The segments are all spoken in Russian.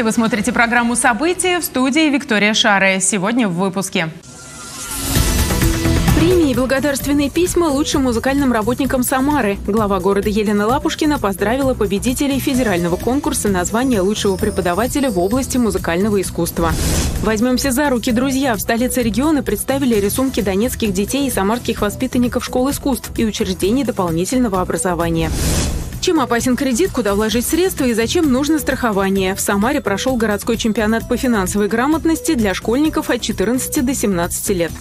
Здравствуйте, вы смотрите программу «События» в студии Виктория Шаре. Сегодня в выпуске. Премии и благодарственные письма лучшим музыкальным работникам Самары. Глава города Елена Лапушкина поздравила победителей федерального конкурса на звание лучшего преподавателя в области музыкального искусства. Возьмемся за руки, друзья. В столице региона представили рисунки донецких детей и самарских воспитанников школ искусств и учреждений дополнительного образования. Чем опасен кредит, куда вложить средства и зачем нужно страхование? В Самаре прошел городской чемпионат по финансовой грамотности для школьников от 14 до 17 лет.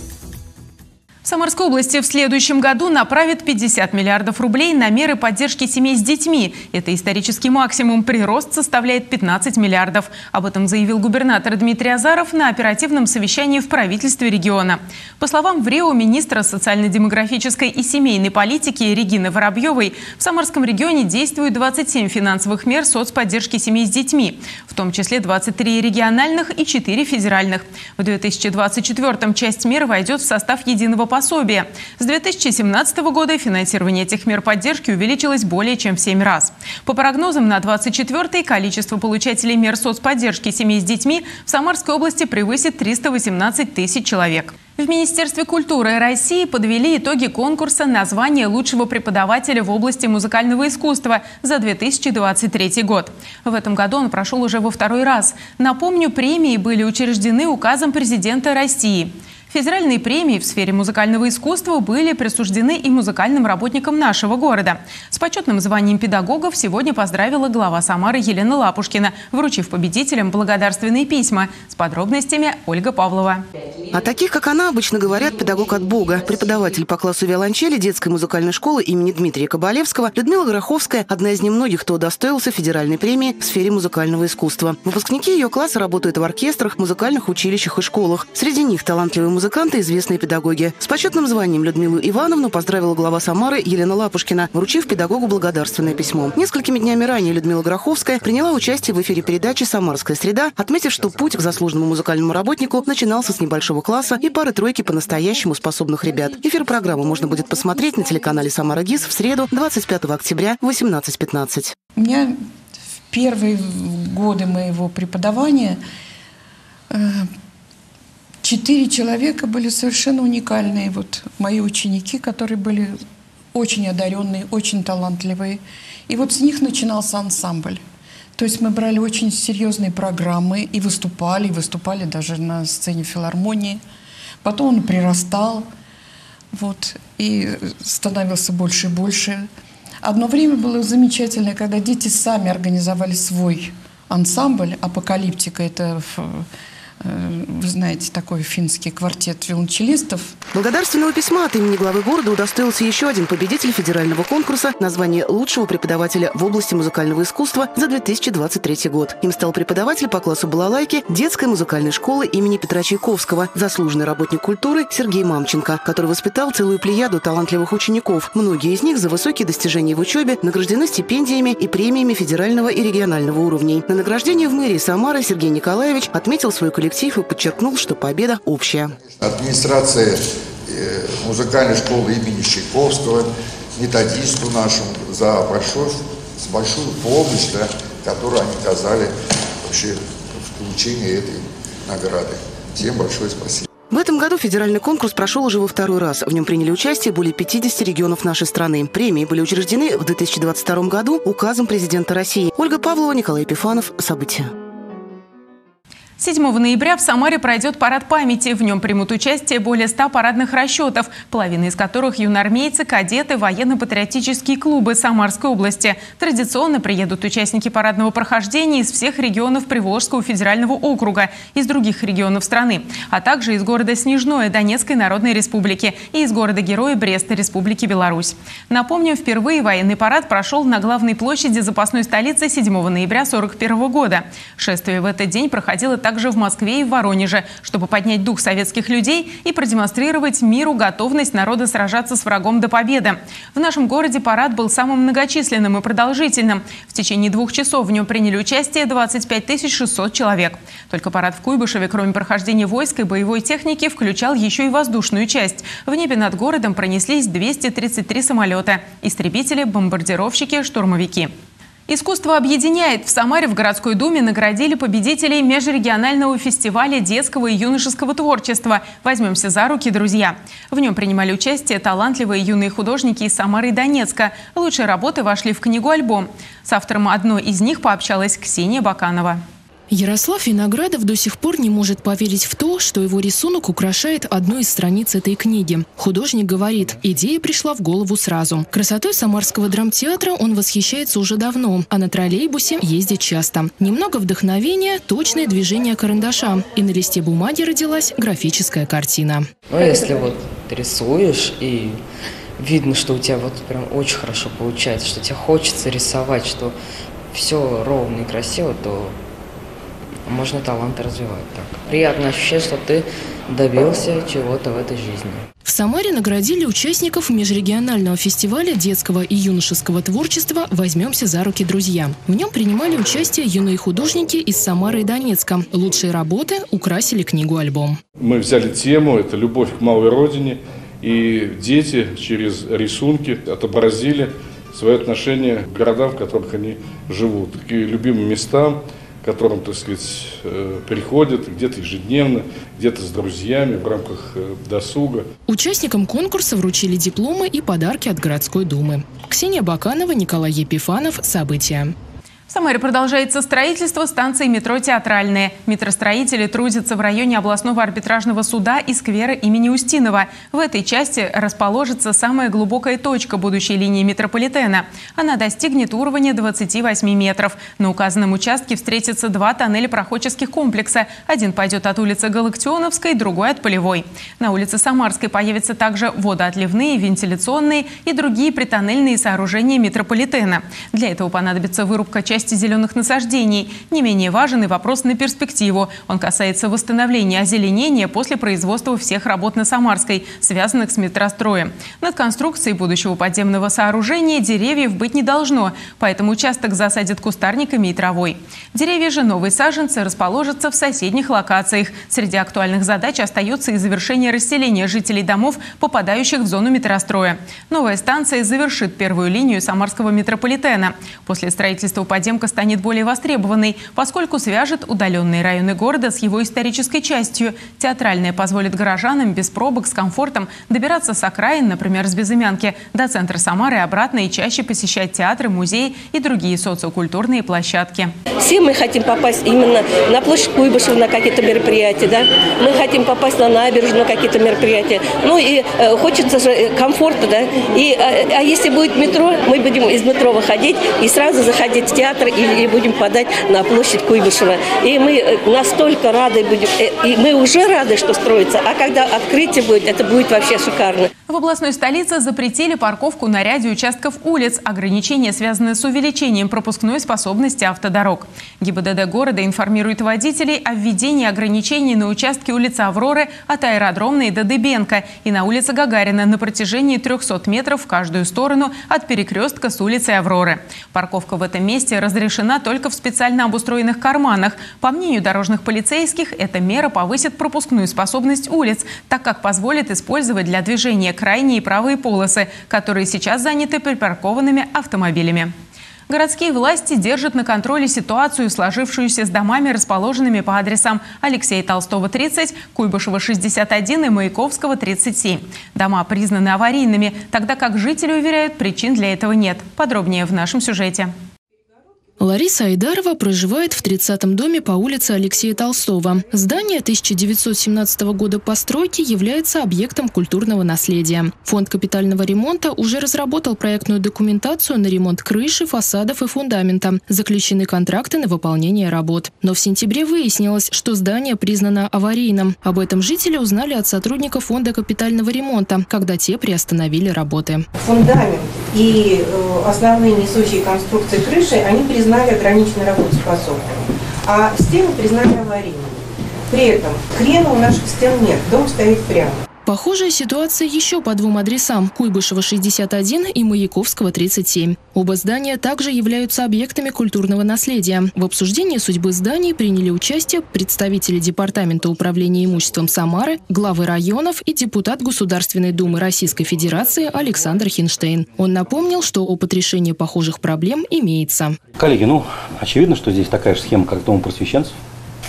Самарской области в следующем году направит 50 миллиардов рублей на меры поддержки семей с детьми. Это исторический максимум. Прирост составляет 15 миллиардов. Об этом заявил губернатор Дмитрий Азаров на оперативном совещании в правительстве региона. По словам в РИО министра социально-демографической и семейной политики Регины Воробьевой, в Самарском регионе действуют 27 финансовых мер соцподдержки семей с детьми, в том числе 23 региональных и 4 федеральных. В 2024 часть мер войдет в состав единого пособия пособия. С 2017 года финансирование этих мер поддержки увеличилось более чем в 7 раз. По прогнозам на 24 количество получателей мер соцподдержки семей с детьми в Самарской области превысит 318 тысяч человек. В Министерстве культуры России подвели итоги конкурса на звание лучшего преподавателя в области музыкального искусства за 2023 год. В этом году он прошел уже во второй раз. Напомню, премии были учреждены указом президента России. Федеральные премии в сфере музыкального искусства были присуждены и музыкальным работникам нашего города. С почетным званием педагогов сегодня поздравила глава Самары Елена Лапушкина, вручив победителям благодарственные письма. С подробностями Ольга Павлова. О таких, как она, обычно говорят педагог от Бога. Преподаватель по классу виолончели детской музыкальной школы имени Дмитрия Кабалевского Людмила Гороховская – одна из немногих, кто удостоился федеральной премии в сфере музыкального искусства. Выпускники ее класса работают в оркестрах, музыкальных училищах и школах. Среди них талантливые музыканты, известные педагоги. С почетным званием Людмилу Ивановну поздравила глава Самары Елена Лапушкина, вручив педагогу благодарственное письмо. Несколькими днями ранее Людмила Гороховская приняла участие в эфире передачи «Самарская среда», отметив, что путь к заслуженному музыкальному работнику начинался с небольшого класса и пары-тройки по-настоящему способных ребят. Эфир программы можно будет посмотреть на телеканале «Самара ГИС» в среду, 25 октября, 18.15. У меня в первые годы моего преподавания э, четыре человека были совершенно уникальные. Вот мои ученики, которые были очень одаренные, очень талантливые. И вот с них начинался ансамбль. То есть мы брали очень серьезные программы и выступали, и выступали даже на сцене филармонии. Потом он прирастал, вот, и становился больше и больше. Одно время было замечательное, когда дети сами организовали свой ансамбль «Апокалиптика». Это вы знаете, такой финский квартет виолончелистов. Благодарственного письма от имени главы города удостоился еще один победитель федерального конкурса на звание лучшего преподавателя в области музыкального искусства за 2023 год. Им стал преподаватель по классу балалайки детской музыкальной школы имени Петра Чайковского, заслуженный работник культуры Сергей Мамченко, который воспитал целую плеяду талантливых учеников. Многие из них за высокие достижения в учебе награждены стипендиями и премиями федерального и регионального уровней. На награждении в мэрии Самары Сергей Николаевич отметил свою коллектив коллектив и подчеркнул, что победа общая. Администрация э, музыкальной школы имени Чайковского, методисту нашему за большой, за большую помощь, да, которую они оказали вообще в получении этой награды. Всем большое спасибо. В этом году федеральный конкурс прошел уже во второй раз. В нем приняли участие более 50 регионов нашей страны. Премии были учреждены в 2022 году указом президента России. Ольга Павлова, Николай Епифанов. События. 7 ноября в Самаре пройдет парад памяти. В нем примут участие более 100 парадных расчетов, половина из которых юноармейцы, кадеты, военно-патриотические клубы Самарской области. Традиционно приедут участники парадного прохождения из всех регионов Приволжского федерального округа, из других регионов страны, а также из города Снежное Донецкой Народной Республики и из города-героя Бреста Республики Беларусь. Напомню, впервые военный парад прошел на главной площади запасной столицы 7 ноября 1941 года. Шествие в этот день проходило так также в Москве и в Воронеже, чтобы поднять дух советских людей и продемонстрировать миру готовность народа сражаться с врагом до победы. В нашем городе парад был самым многочисленным и продолжительным. В течение двух часов в нем приняли участие 25 600 человек. Только парад в Куйбышеве, кроме прохождения войск и боевой техники, включал еще и воздушную часть. В небе над городом пронеслись 233 самолета – истребители, бомбардировщики, штурмовики. Искусство объединяет. В Самаре в городской думе наградили победителей межрегионального фестиваля детского и юношеского творчества «Возьмемся за руки, друзья». В нем принимали участие талантливые юные художники из Самары и Донецка. Лучшие работы вошли в книгу «Альбом». С автором одной из них пообщалась Ксения Баканова. Ярослав Виноградов до сих пор не может поверить в то, что его рисунок украшает одну из страниц этой книги. Художник говорит, идея пришла в голову сразу. Красотой самарского драмтеатра он восхищается уже давно, а на троллейбусе ездит часто. Немного вдохновения, точное движение карандаша. И на листе бумаги родилась графическая картина. Ну, если вот рисуешь и видно, что у тебя вот прям очень хорошо получается, что тебе хочется рисовать, что все ровно и красиво, то можно таланты развивать так. Приятное ощущение, что ты добился чего-то в этой жизни. В Самаре наградили участников межрегионального фестиваля детского и юношеского творчества «Возьмемся за руки, друзья». В нем принимали участие юные художники из Самары и Донецка. Лучшие работы украсили книгу-альбом. Мы взяли тему, это «Любовь к малой родине», и дети через рисунки отобразили свое отношение к городам, в которых они живут, к любимым местам, которым, так сказать, э, приходят где-то ежедневно, где-то с друзьями в рамках э, досуга. Участникам конкурса вручили дипломы и подарки от городской думы. Ксения Баканова, Николай Епифанов. События. В Самаре продолжается строительство станции метро «Театральные». Метростроители трудятся в районе областного арбитражного суда и сквера имени Устинова. В этой части расположится самая глубокая точка будущей линии метрополитена. Она достигнет уровня 28 метров. На указанном участке встретятся два тоннеля проходческих комплекса. Один пойдет от улицы Галактионовской, другой от Полевой. На улице Самарской появятся также водоотливные, вентиляционные и другие притоннельные сооружения метрополитена. Для этого понадобится вырубка части части зеленых насаждений. Не менее важен и вопрос на перспективу. Он касается восстановления озеленения после производства всех работ на Самарской, связанных с метростроем. Над конструкцией будущего подземного сооружения деревьев быть не должно, поэтому участок засадят кустарниками и травой. Деревья же новые саженцы расположатся в соседних локациях. Среди актуальных задач остается и завершение расселения жителей домов, попадающих в зону метростроя. Новая станция завершит первую линию Самарского метрополитена. После строительства подземного подземка станет более востребованной, поскольку свяжет удаленные районы города с его исторической частью. Театральная позволит горожанам без пробок с комфортом добираться с окраин, например, с Безымянки, до центра Самары и обратно и чаще посещать театры, музеи и другие социокультурные площадки. Все мы хотим попасть именно на площадь Куйбышева на какие-то мероприятия, да? Мы хотим попасть на набережную на какие-то мероприятия. Ну и э, хочется же э, комфорта, да? И, а, а если будет метро, мы будем из метро выходить и сразу заходить в театр театр и, и будем подать на площадь Куйбышева. И мы э, настолько рады будем, э, и мы уже рады, что строится, а когда открытие будет, это будет вообще шикарно. В областной столице запретили парковку на ряде участков улиц. Ограничения связаны с увеличением пропускной способности автодорог. ГИБДД города информирует водителей о введении ограничений на участке улицы Авроры от аэродромной до Дыбенко и на улице Гагарина на протяжении 300 метров в каждую сторону от перекрестка с улицей Авроры. Парковка в этом месте разрешена только в специально обустроенных карманах. По мнению дорожных полицейских, эта мера повысит пропускную способность улиц, так как позволит использовать для движения крайние правые полосы, которые сейчас заняты припаркованными автомобилями. Городские власти держат на контроле ситуацию, сложившуюся с домами, расположенными по адресам Алексея Толстого, 30, Куйбышева, 61 и Маяковского, 37. Дома признаны аварийными, тогда как жители уверяют, причин для этого нет. Подробнее в нашем сюжете. Лариса Айдарова проживает в 30-м доме по улице Алексея Толстого. Здание 1917 года постройки является объектом культурного наследия. Фонд капитального ремонта уже разработал проектную документацию на ремонт крыши, фасадов и фундамента. Заключены контракты на выполнение работ. Но в сентябре выяснилось, что здание признано аварийным. Об этом жители узнали от сотрудников фонда капитального ремонта, когда те приостановили работы. Фундамент и э, основные несущие конструкции крыши, они признаны признали ограниченно работоспособными, а стены признали аварийными. При этом крена у наших стен нет, дом стоит прямо. Похожая ситуация еще по двум адресам – Куйбышева, 61 и Маяковского, 37. Оба здания также являются объектами культурного наследия. В обсуждении судьбы зданий приняли участие представители Департамента управления имуществом Самары, главы районов и депутат Государственной Думы Российской Федерации Александр Хинштейн. Он напомнил, что опыт решения похожих проблем имеется. Коллеги, ну, очевидно, что здесь такая же схема, как Дом просвещенцев.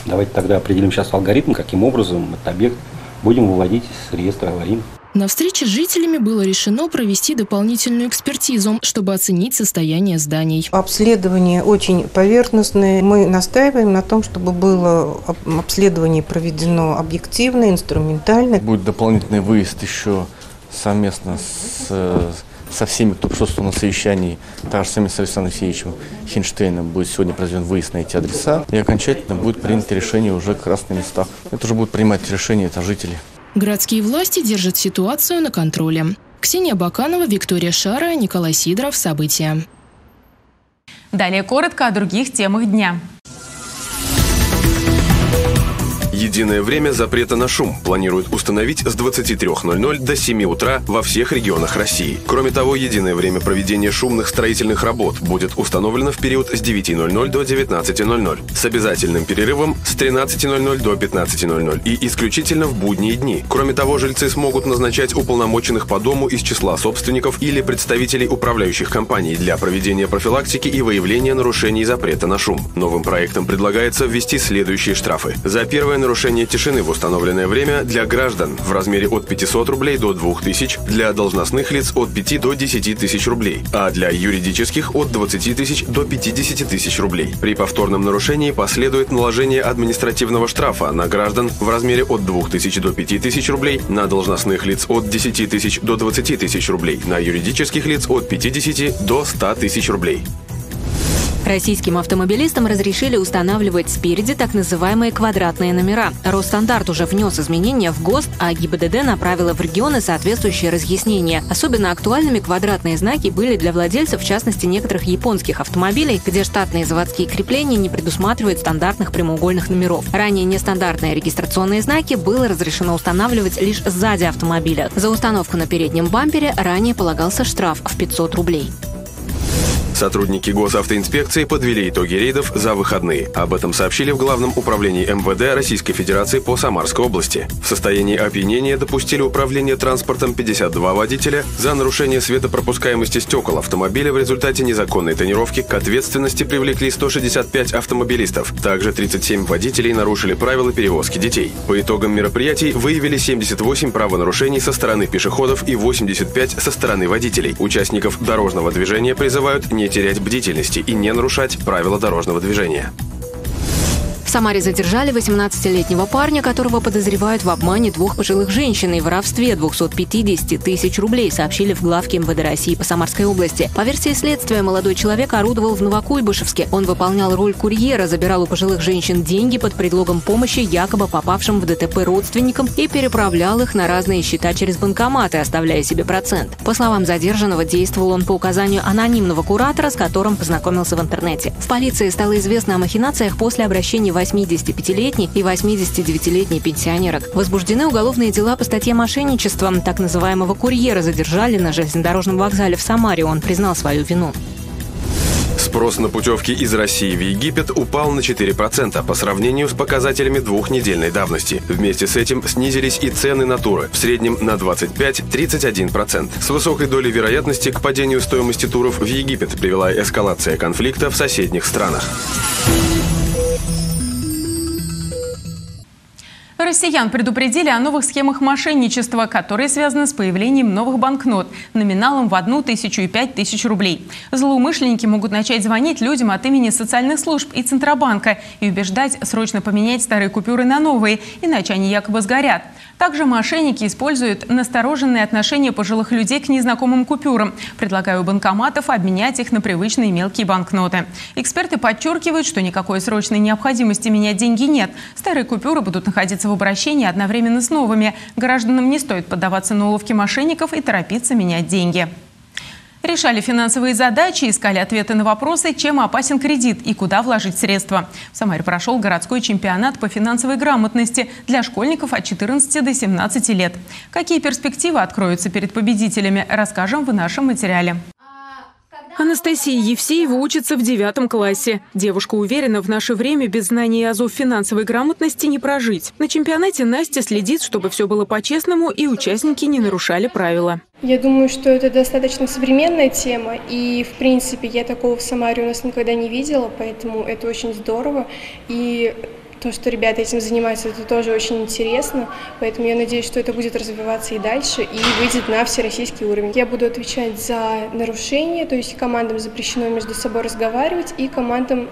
Давайте тогда определим сейчас алгоритм, каким образом этот объект будем выводить с реестра аварийных. На встрече с жителями было решено провести дополнительную экспертизу, чтобы оценить состояние зданий. Обследование очень поверхностное. Мы настаиваем на том, чтобы было обследование проведено объективно, инструментально. Будет дополнительный выезд еще совместно с со всеми, кто присутствовал на совещании, также сами с Александром Алексеевичем Хинштейном будет сегодня произведен выезд на эти адреса, и окончательно будет принято решение уже как раз на местах. Это уже будут принимать решение это жители. Городские власти держат ситуацию на контроле. Ксения Баканова, Виктория Шара, Николай Сидоров. События. Далее коротко о других темах дня. Единое время запрета на шум планируют установить с 23.00 до 7 утра во всех регионах России. Кроме того, единое время проведения шумных строительных работ будет установлено в период с 9.00 до 19.00 с обязательным перерывом с 13.00 до 15.00 и исключительно в будние дни. Кроме того, жильцы смогут назначать уполномоченных по дому из числа собственников или представителей управляющих компаний для проведения профилактики и выявления нарушений запрета на шум. Новым проектом предлагается ввести следующие штрафы. За первое нарушение нарушение тишины в установленное время для граждан в размере от 500 рублей до 2000, для должностных лиц от 5 до 10 тысяч рублей, а для юридических от 20 тысяч до 50 тысяч рублей. При повторном нарушении последует наложение административного штрафа на граждан в размере от 2000 до 5000 рублей, на должностных лиц от 10 тысяч до 20 тысяч рублей, на юридических лиц от 50 до 100 тысяч рублей. Российским автомобилистам разрешили устанавливать спереди так называемые квадратные номера. Росстандарт уже внес изменения в ГОСТ, а ГИБДД направила в регионы соответствующие разъяснения. Особенно актуальными квадратные знаки были для владельцев, в частности, некоторых японских автомобилей, где штатные заводские крепления не предусматривают стандартных прямоугольных номеров. Ранее нестандартные регистрационные знаки было разрешено устанавливать лишь сзади автомобиля. За установку на переднем бампере ранее полагался штраф в 500 рублей. Сотрудники госавтоинспекции подвели итоги рейдов за выходные. Об этом сообщили в Главном управлении МВД Российской Федерации по Самарской области. В состоянии опьянения допустили управление транспортом 52 водителя за нарушение светопропускаемости стекол автомобиля в результате незаконной тонировки к ответственности привлекли 165 автомобилистов. Также 37 водителей нарушили правила перевозки детей. По итогам мероприятий выявили 78 правонарушений со стороны пешеходов и 85 со стороны водителей. Участников дорожного движения призывают не терять бдительности и не нарушать правила дорожного движения. В Самаре задержали 18-летнего парня, которого подозревают в обмане двух пожилых женщин и воровстве 250 тысяч рублей, сообщили в главке МВД России по Самарской области. По версии следствия, молодой человек орудовал в Новокуйбышевске. Он выполнял роль курьера, забирал у пожилых женщин деньги под предлогом помощи якобы попавшим в ДТП родственникам и переправлял их на разные счета через банкоматы, оставляя себе процент. По словам задержанного, действовал он по указанию анонимного куратора, с которым познакомился в интернете. В полиции стало известно о махинациях после обращения 85-летней и 89-летней пенсионерок. Возбуждены уголовные дела по статье мошенничества. Так называемого курьера задержали на железнодорожном вокзале в Самаре. Он признал свою вину. Спрос на путевки из России в Египет упал на 4% по сравнению с показателями двухнедельной давности. Вместе с этим снизились и цены на туры, в среднем на 25-31%. С высокой долей вероятности к падению стоимости туров в Египет привела эскалация конфликта в соседних странах. Россиян предупредили о новых схемах мошенничества, которые связаны с появлением новых банкнот номиналом в одну тысячу и пять тысяч рублей. Злоумышленники могут начать звонить людям от имени социальных служб и Центробанка и убеждать срочно поменять старые купюры на новые, иначе они якобы сгорят. Также мошенники используют настороженные отношения пожилых людей к незнакомым купюрам, предлагая у банкоматов обменять их на привычные мелкие банкноты. Эксперты подчеркивают, что никакой срочной необходимости менять деньги нет. Старые купюры будут находиться в обращении одновременно с новыми. Гражданам не стоит поддаваться на уловки мошенников и торопиться менять деньги. Решали финансовые задачи, искали ответы на вопросы, чем опасен кредит и куда вложить средства. В Самаре прошел городской чемпионат по финансовой грамотности для школьников от 14 до 17 лет. Какие перспективы откроются перед победителями, расскажем в нашем материале. Анастасия Евсеева учится в девятом классе. Девушка уверена, в наше время без знаний азов финансовой грамотности не прожить. На чемпионате Настя следит, чтобы все было по-честному и участники не нарушали правила. Я думаю, что это достаточно современная тема, и, в принципе, я такого в Самаре у нас никогда не видела, поэтому это очень здорово. И то, что ребята этим занимаются, это тоже очень интересно, поэтому я надеюсь, что это будет развиваться и дальше, и выйдет на всероссийский уровень. Я буду отвечать за нарушения, то есть командам запрещено между собой разговаривать, и командам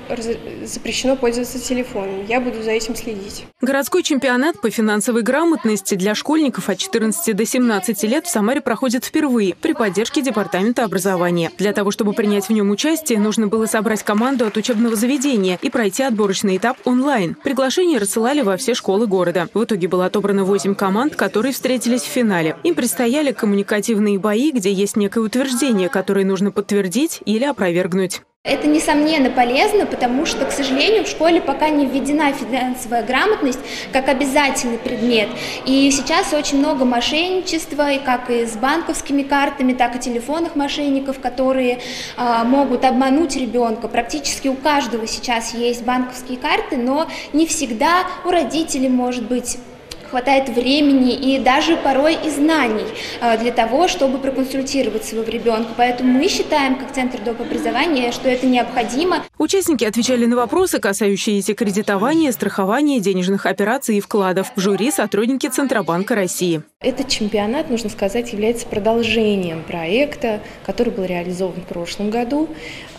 запрещено пользоваться телефоном. Я буду за этим следить. Городской чемпионат по финансовой грамотности для школьников от 14 до 17 лет в Самаре проходит впервые при поддержке Департамента образования. Для того, чтобы принять в нем участие, нужно было собрать команду от учебного заведения и пройти отборочный этап онлайн. Приглашения рассылали во все школы города. В итоге было отобрано 8 команд, которые встретились в финале. Им предстояли коммуникативные бои, где есть некое утверждение, которое нужно подтвердить или опровергнуть. Это, несомненно, полезно, потому что, к сожалению, в школе пока не введена финансовая грамотность как обязательный предмет. И сейчас очень много мошенничества, и как и с банковскими картами, так и телефонных мошенников, которые а, могут обмануть ребенка. Практически у каждого сейчас есть банковские карты, но не всегда у родителей может быть хватает времени и даже порой и знаний а, для того, чтобы проконсультировать своего ребенка. Поэтому мы считаем, как Центр доп. образования, что это необходимо. Участники отвечали на вопросы, касающиеся кредитования, страхования, денежных операций и вкладов. В жюри сотрудники Центробанка России. Этот чемпионат, нужно сказать, является продолжением проекта, который был реализован в прошлом году,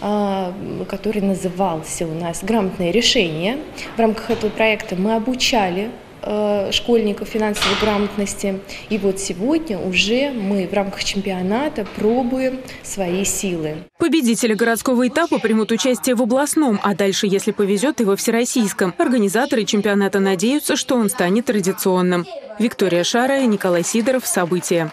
а, который назывался у нас «Грамотное решение». В рамках этого проекта мы обучали Э, школьников финансовой грамотности. И вот сегодня уже мы в рамках чемпионата пробуем свои силы. Победители городского этапа примут участие в областном, а дальше, если повезет, и во всероссийском. Организаторы чемпионата надеются, что он станет традиционным. Виктория Шарая, Николай Сидоров. События.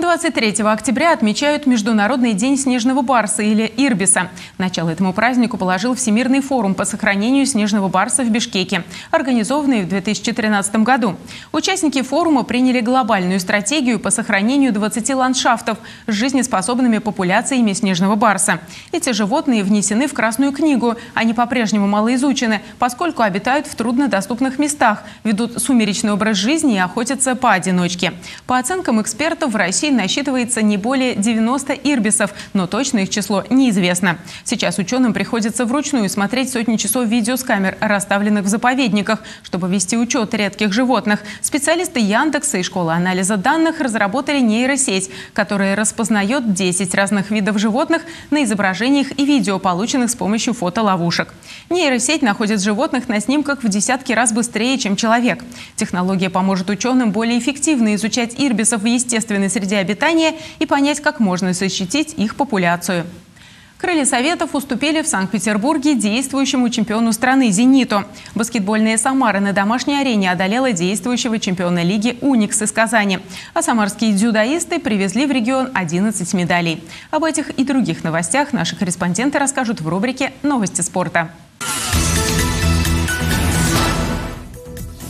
23 октября отмечают Международный день снежного барса или Ирбиса. Начало этому празднику положил Всемирный форум по сохранению снежного барса в Бишкеке, организованный в 2013 году. Участники форума приняли глобальную стратегию по сохранению 20 ландшафтов с жизнеспособными популяциями снежного барса. Эти животные внесены в Красную книгу. Они по-прежнему малоизучены, поскольку обитают в труднодоступных местах, ведут сумеречный образ жизни и охотятся поодиночке. По оценкам экспертов, в России России насчитывается не более 90 ирбисов, но точно их число неизвестно. Сейчас ученым приходится вручную смотреть сотни часов видео с камер, расставленных в заповедниках, чтобы вести учет редких животных. Специалисты Яндекса и школы анализа данных разработали нейросеть, которая распознает 10 разных видов животных на изображениях и видео, полученных с помощью фотоловушек. Нейросеть находит животных на снимках в десятки раз быстрее, чем человек. Технология поможет ученым более эффективно изучать ирбисов в естественной среде обитания и понять, как можно защитить их популяцию. Крылья Советов уступили в Санкт-Петербурге действующему чемпиону страны «Зениту». Баскетбольная «Самара» на домашней арене одолела действующего чемпиона лиги «Уникс» из Казани. А самарские дзюдоисты привезли в регион 11 медалей. Об этих и других новостях наши корреспонденты расскажут в рубрике «Новости спорта».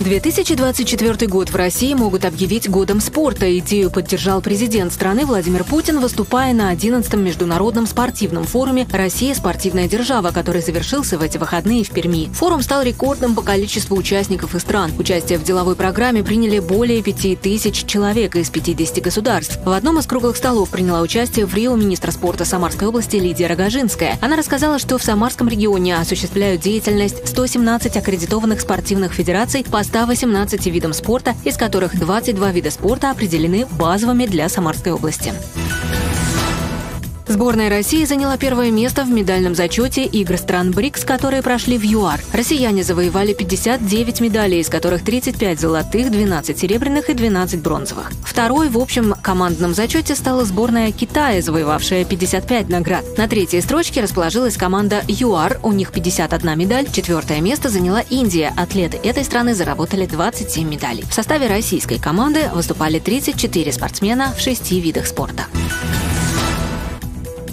2024 год в России могут объявить годом спорта. Идею поддержал президент страны Владимир Путин, выступая на 11-м международном спортивном форуме «Россия – спортивная держава», который завершился в эти выходные в Перми. Форум стал рекордным по количеству участников и стран. Участие в деловой программе приняли более 5000 человек из 50 государств. В одном из круглых столов приняла участие в Рио министр спорта Самарской области Лидия Рогожинская. Она рассказала, что в Самарском регионе осуществляют деятельность 117 аккредитованных спортивных федераций по 118 видам спорта, из которых 22 вида спорта определены базовыми для Самарской области. Сборная России заняла первое место в медальном зачете игр стран БРИКС, которые прошли в ЮАР. Россияне завоевали 59 медалей, из которых 35 золотых, 12 серебряных и 12 бронзовых. Второй в общем командном зачете стала сборная Китая, завоевавшая 55 наград. На третьей строчке расположилась команда ЮАР, у них 51 медаль. Четвертое место заняла Индия. Атлеты этой страны заработали 27 медалей. В составе российской команды выступали 34 спортсмена в шести видах спорта.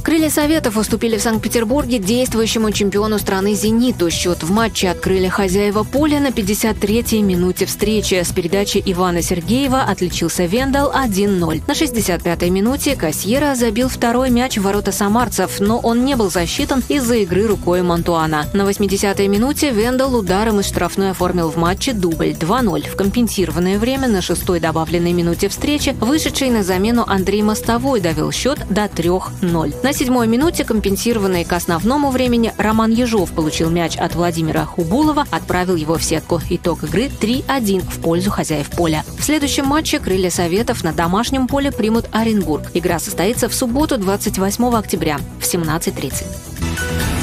Крылья Советов уступили в Санкт-Петербурге действующему чемпиону страны «Зениту». Счет в матче открыли хозяева поля на 53-й минуте встречи. С передачи Ивана Сергеева отличился Вендал 1-0. На 65-й минуте Кассьера забил второй мяч в ворота самарцев, но он не был засчитан из-за игры рукой Мантуана. На 80-й минуте Вендал ударом из штрафной оформил в матче дубль 2-0. В компенсированное время на шестой добавленной минуте встречи вышедший на замену Андрей Мостовой довел счет до 3-0. На седьмой минуте, компенсированный к основному времени, Роман Ежов получил мяч от Владимира Хубулова, отправил его в сетку. Итог игры 3-1 в пользу хозяев поля. В следующем матче «Крылья Советов» на домашнем поле примут Оренбург. Игра состоится в субботу 28 октября в 17.30.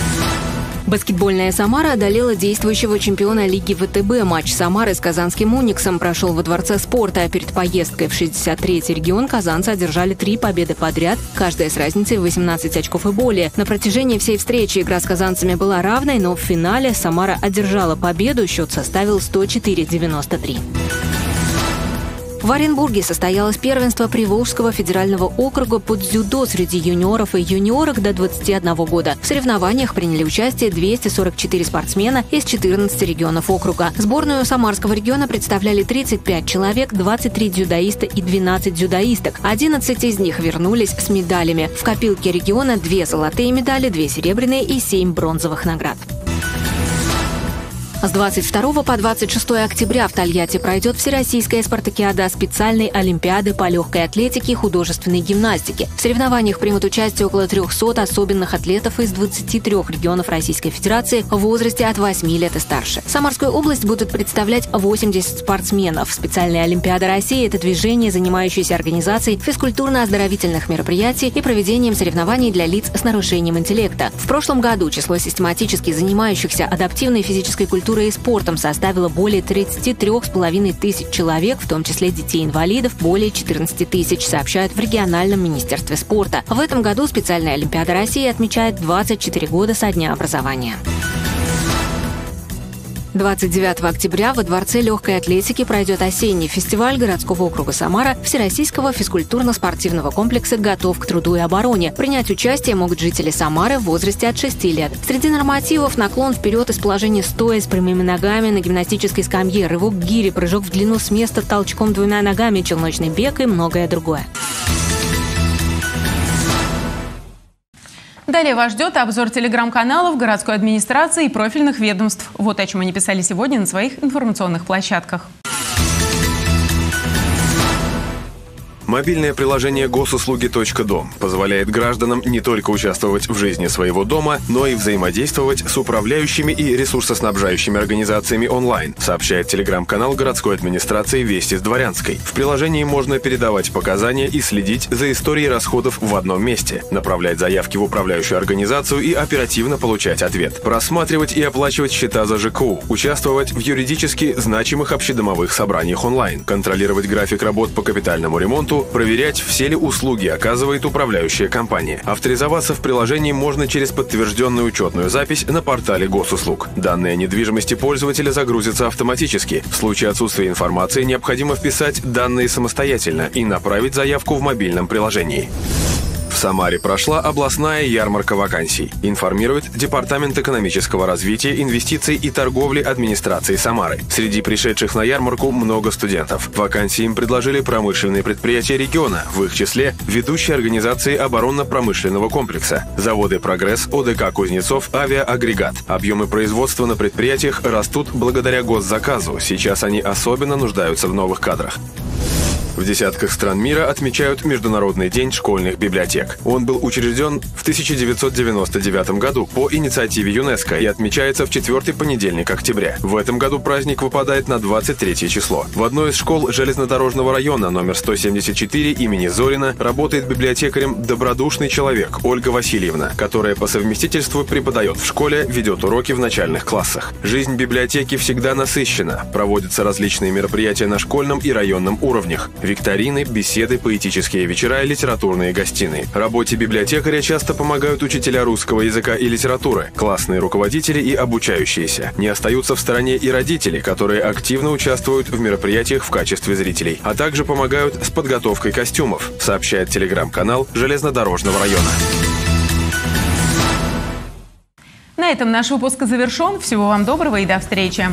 Баскетбольная «Самара» одолела действующего чемпиона Лиги ВТБ. Матч «Самары» с казанским «Униксом» прошел во Дворце спорта, а перед поездкой в 63-й регион казанцы одержали три победы подряд, каждая с разницей в 18 очков и более. На протяжении всей встречи игра с казанцами была равной, но в финале «Самара» одержала победу, счет составил 104-93. В Оренбурге состоялось первенство Приволжского федерального округа под дзюдо среди юниоров и юниорок до 21 года. В соревнованиях приняли участие 244 спортсмена из 14 регионов округа. Сборную Самарского региона представляли 35 человек, 23 дзюдоиста и 12 дзюдоисток. 11 из них вернулись с медалями. В копилке региона две золотые медали, две серебряные и 7 бронзовых наград. С 22 по 26 октября в Тольятти пройдет Всероссийская спартакиада специальной Олимпиады по легкой атлетике и художественной гимнастике. В соревнованиях примут участие около 300 особенных атлетов из 23 регионов Российской Федерации в возрасте от 8 лет и старше. Самарскую область будут представлять 80 спортсменов. Специальная Олимпиада России – это движение, занимающееся организацией физкультурно-оздоровительных мероприятий и проведением соревнований для лиц с нарушением интеллекта. В прошлом году число систематически занимающихся адаптивной физической культурой культурой и спортом составила более 33,5 тысяч человек, в том числе детей-инвалидов более 14 тысяч, сообщают в региональном министерстве спорта. В этом году специальная Олимпиада России отмечает 24 года со дня образования. 29 октября во Дворце легкой атлетики пройдет осенний фестиваль городского округа Самара Всероссийского физкультурно-спортивного комплекса «Готов к труду и обороне». Принять участие могут жители Самары в возрасте от 6 лет. Среди нормативов наклон вперед из положения стоя с прямыми ногами на гимнастической скамье, рывок гири, прыжок в длину с места толчком двумя ногами, челночный бег и многое другое. Далее вас ждет обзор телеграм-каналов городской администрации и профильных ведомств. Вот о чем они писали сегодня на своих информационных площадках. Мобильное приложение госуслуги.дом позволяет гражданам не только участвовать в жизни своего дома, но и взаимодействовать с управляющими и ресурсоснабжающими организациями онлайн, сообщает телеграм-канал городской администрации «Вести с Дворянской». В приложении можно передавать показания и следить за историей расходов в одном месте, направлять заявки в управляющую организацию и оперативно получать ответ, просматривать и оплачивать счета за ЖКУ, участвовать в юридически значимых общедомовых собраниях онлайн, контролировать график работ по капитальному ремонту, проверять, все ли услуги оказывает управляющая компания. Авторизоваться в приложении можно через подтвержденную учетную запись на портале госуслуг. Данные о недвижимости пользователя загрузятся автоматически. В случае отсутствия информации необходимо вписать данные самостоятельно и направить заявку в мобильном приложении. В Самаре прошла областная ярмарка вакансий. Информирует Департамент экономического развития, инвестиций и торговли администрации Самары. Среди пришедших на ярмарку много студентов. Вакансии им предложили промышленные предприятия региона, в их числе ведущие организации оборонно-промышленного комплекса, заводы «Прогресс», ОДК «Кузнецов», «Авиаагрегат». Объемы производства на предприятиях растут благодаря госзаказу. Сейчас они особенно нуждаются в новых кадрах. В десятках стран мира отмечают Международный день школьных библиотек. Он был учрежден в 1999 году по инициативе ЮНЕСКО и отмечается в четвертый понедельник октября. В этом году праздник выпадает на 23 число. В одной из школ железнодорожного района номер 174 имени Зорина работает библиотекарем добродушный человек Ольга Васильевна, которая по совместительству преподает в школе, ведет уроки в начальных классах. Жизнь библиотеки всегда насыщена. Проводятся различные мероприятия на школьном и районном уровнях викторины, беседы, поэтические вечера и литературные гостиные. Работе библиотекаря часто помогают учителя русского языка и литературы, классные руководители и обучающиеся. Не остаются в стороне и родители, которые активно участвуют в мероприятиях в качестве зрителей, а также помогают с подготовкой костюмов, сообщает телеграм-канал Железнодорожного района. На этом наш выпуск завершен. Всего вам доброго и до встречи.